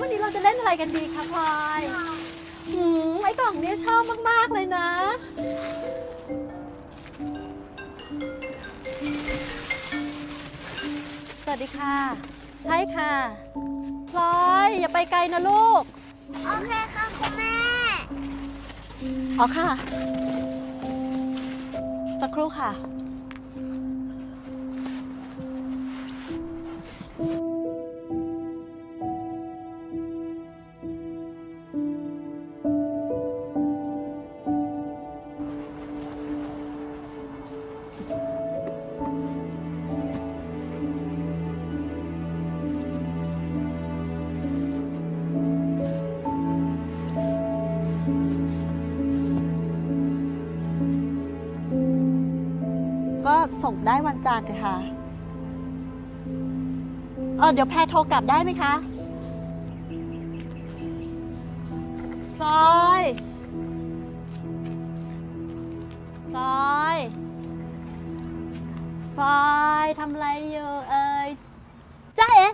วันนี้เราจะเล่นอะไรกันดีคะพลอยหืมไอ้กล่องเนี้ยชอบมาก ๆ เลยนะ สวัสดีค่ะ ใช่ค่ะพลอยอย่าไปไกลนะลูก โอเคค่ะคุณแม่ อ๋อค่ะ สักครู่ค่ะ ส่งได้วันจันทร์ค่ะ เออเดี๋ยวแพรโทรกลับได้ไหมคะพลอยพลอยพลอยทำอะไรอยู่เอยจ้าเอ๋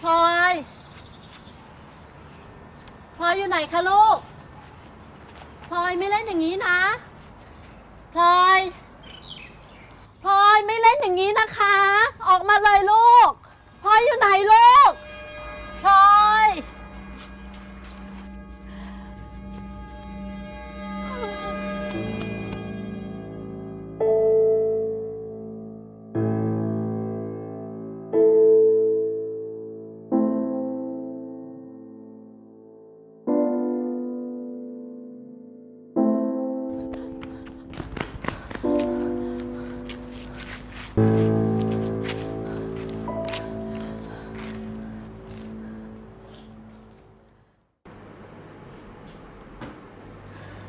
พลอยพลอยอยู่ไหน คะลูกพลอยไม่เล่นอย่างนี้นะพลอยพลอยไม่เล่นอย่างนี้นะคะ ออกมาเลยลูกพลอยอยู่ไหนลูกพลอย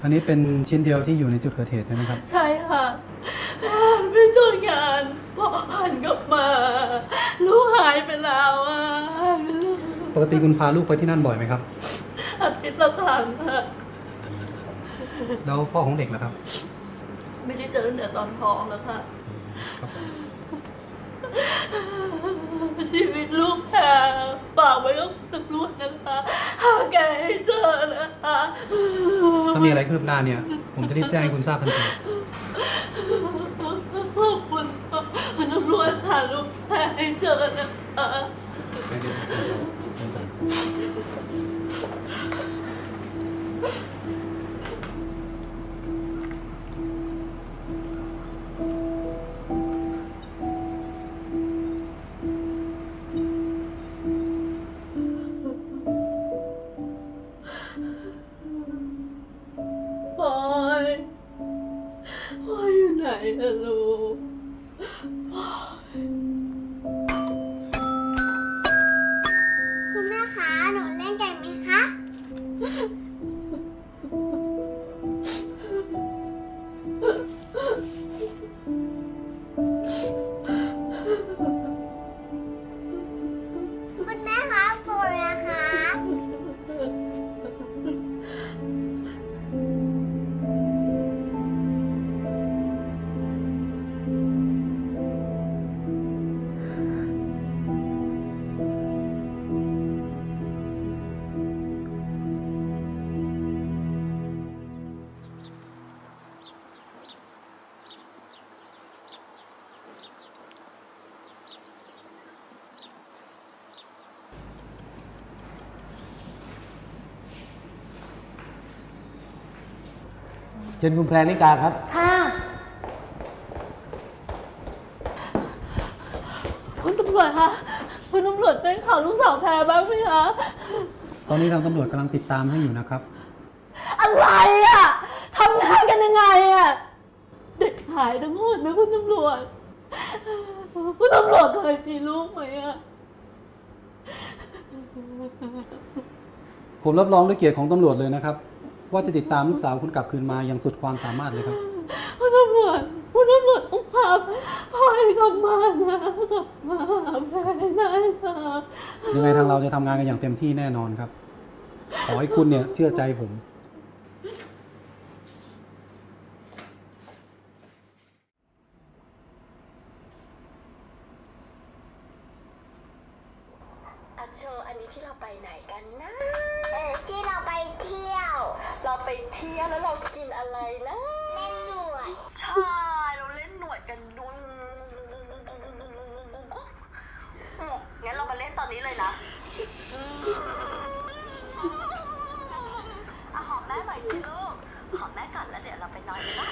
อันนี้เป็นชิ้นเดียวที่อยู่ในจุดเกิดเหตุใช่ไหมครับ ใช่ค่ะไปจดงานพอหันกลับมา ลูกหายไปแล้วอะปกติคุณพาลูกไปที่นั่นบ่อยไหมครับอาทิตย์ละครั้งค่ะแล้วพ่อของเด็กล่ะครับ ไม่ได้เจอตั้งแต่ตอนท้องแล้วค่ะครับผม ชีวิตลูกแพรฝากไว้กับตำรวจนะคะหาแกให้เจอนะคะ ถ้ามีอะไรคืบหน้าเนี่ย ผมจะรีบแจ้งให้คุณทราบทันที เชิญคุณแพรนิกาครับ ค่ะ คุณตำรวจคะคุณตำรวจเป็นข่าวลูกสาวแพรบ้างไหมคะ ตอนนี้ทางตำรวจกำลังติดตามให้อยู่นะครับ อะไรอะทำงานกันยังไงอะเด็กหายทั้งหมดนะคุณตำรวจ คุณตำรวจเคยมีลูกไหมอะผมรับรองด้วยเกียรติของตำรวจเลยนะครับ ว่าจะติดตามลูกสาวคุณกลับคืนมาอย่างสุดความสามารถเลยครับ คุณตำรวจคุณตำรวจต้องพาพลอยกลับมานะกลับมาหาแม่ได้ค่ะยังไงทางเราจะทำงานกันอย่างเต็มที่แน่นอนครับ ขอให้คุณเนี่ยเชื่อใจผม โชว์อันนี้ที่เราไปไหนกันนะ เออที่เราไปเที่ยวเราไปเที่ยวแล้วเรากินอะไรนะเล่นหนวดใช่เราเล่นหนวดกันด้วยงั้นเรามาเล่นตอนนี้เลยนะอะหอมแม่หน่อยสิลูกหอมแม่ก่อนแล้วเดี๋ยวเราไปนอนกันนะ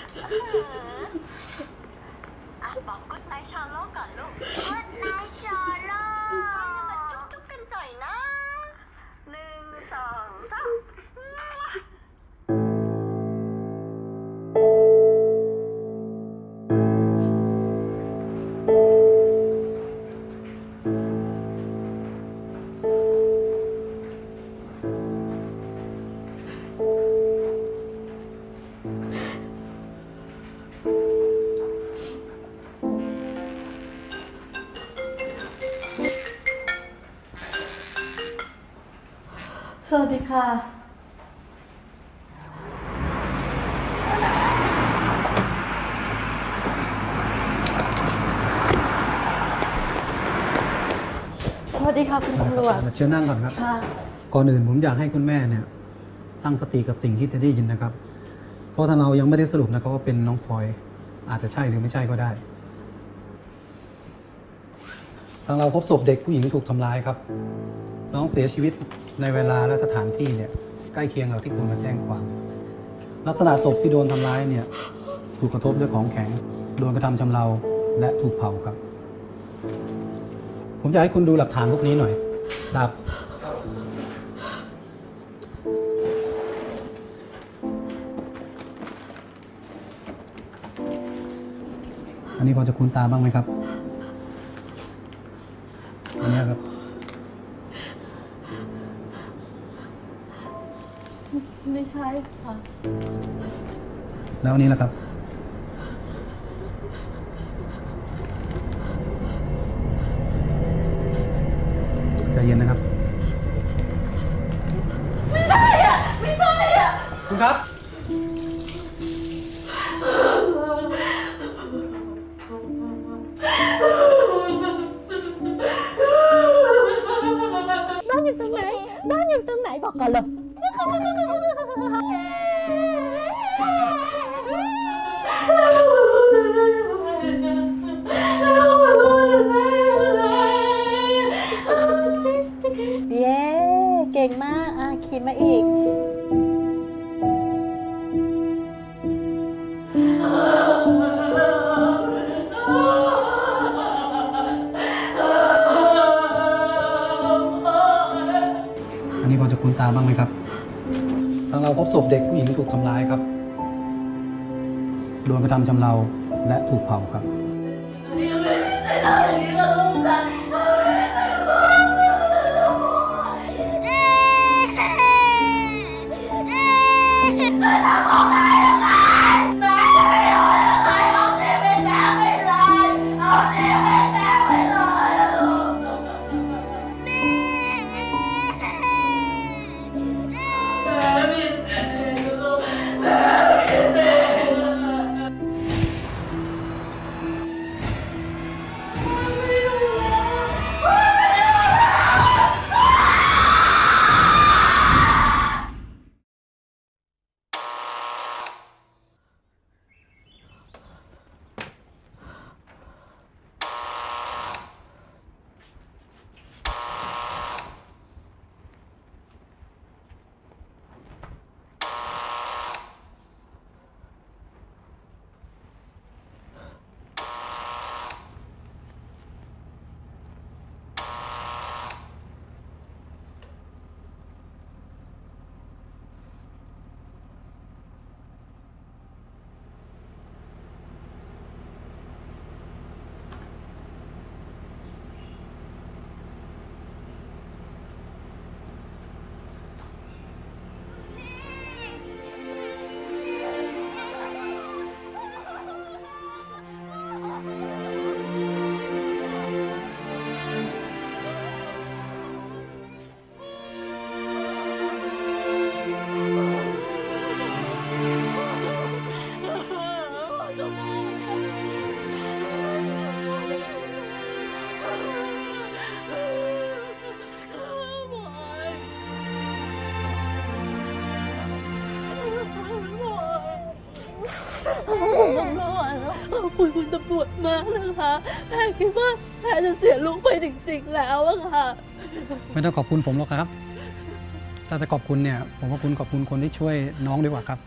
วัสดีค่ะ สวัสดีค่ะคุณตำรวจเชิญนั่งก่อนครับ ค่ะ ก่อนอื่นผมอยากให้คุณแม่เนี่ย ตั้งสติกับสิ่งที่จะได้ยินนะครับ เพราะถ้าเรายังไม่ได้สรุปนะครับว่าเป็นน้องพลอย อาจจะใช่หรือไม่ใช่ก็ได้ ทางเราพบศพเด็กผู้หญิงถูกทำร้ายครับ น้องเสียชีวิตในเวลาและสถานที่เนี่ยใกล้เคียงกับที่คุณมาแจ้งความ ลักษณะศพที่โดนทำร้ายเนี่ยถูกกระทบด้วยของแข็ง โดนกระทำชำเราและถูกเผาครับ ผมอยากให้คุณดูหลักฐานพวกนี้หน่อยครับอันนี้พอจะคุ้นตาบ้างไหมครับ ไม่ใช่ค่ะ แล้วอันนี้ล่ะครับ ใจเย็นนะครับ ไม่ใช่อะ ไม่ใช่อะ คุณครับ บ้านอยู่ตรงไหน บ้านอยู่ตรงไหนบอกก่อนเลย เย้ เก่งมากอะขีดมาอีกอันนี้พอจะคุ้นตาบ้างไหมครับ ทางเราพบศพเด็กผู้หญิงถูกทำร้ายครับ โดนกระทำชำเราและถูกเผาครับ คุณคุณตำรวจมากนะคะแพรคิดว่าแพรจะเสียลูกไปจริง ๆ แล้วอะค่ะ ไม่ต้องขอบคุณผมหรอกครับ ถ้าจะขอบคุณเนี่ย ผมว่าคุณขอบคุณคนที่ช่วยน้องดีกว่าครับ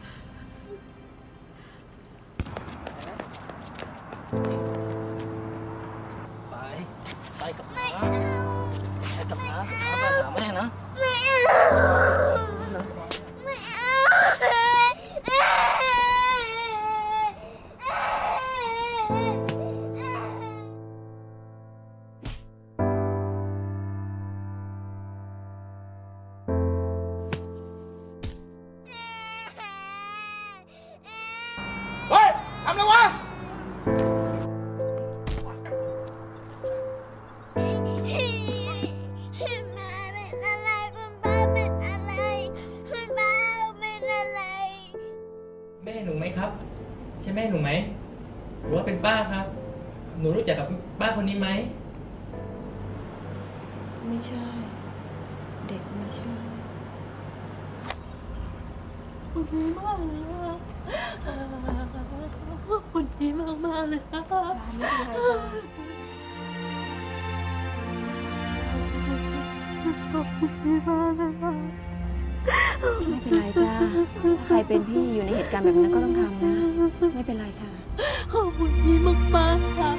ใช่แม่หนูไหมหรือว่าเป็นป้าครับ หนูรู้จักกับป้าคนนี้ไหมไม่ใช่ เด็กไม่ใช่คุณดีมากเลยค่ะคุณดีมากมากๆเลยค่ะไม่เป็นไรจ้า ไม่เป็นไรจ้าถ้าใครเป็นพี่อยู่ในเหตุการณ์แบบนั้นก็ต้องทำนะ ไม่เป็นไรค่ะ ขอบคุณพี่มากๆค่ะ